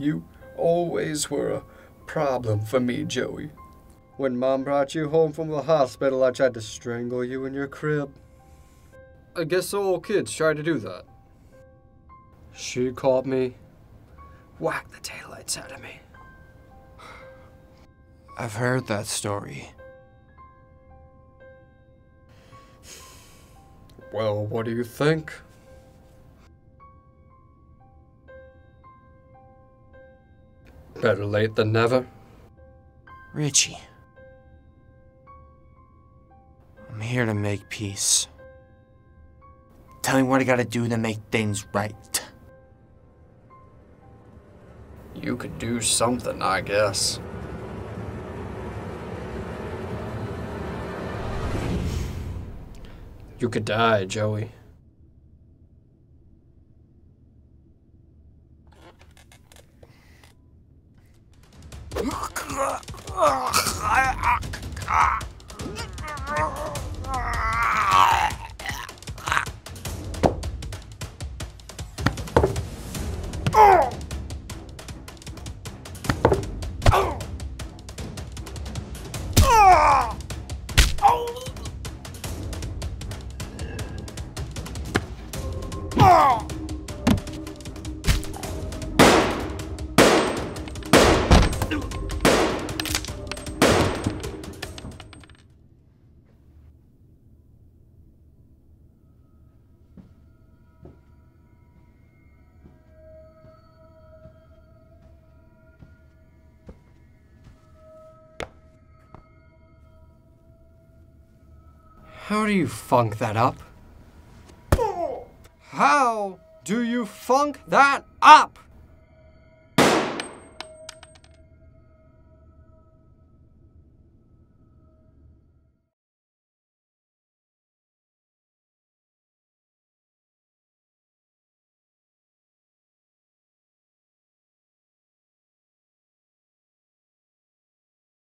You always were a problem for me, Joey. When Mom brought you home from the hospital, I tried to strangle you in your crib. I guess all kids try to do that. She caught me, whacked the taillights out of me. I've heard that story. Well, what do you think? Better late than never. Richie. I'm here to make peace. Tell me what I gotta do to make things right. You could do something, I guess. You could die, Joey. Ugh. How do you funk that up? How do you funk that up?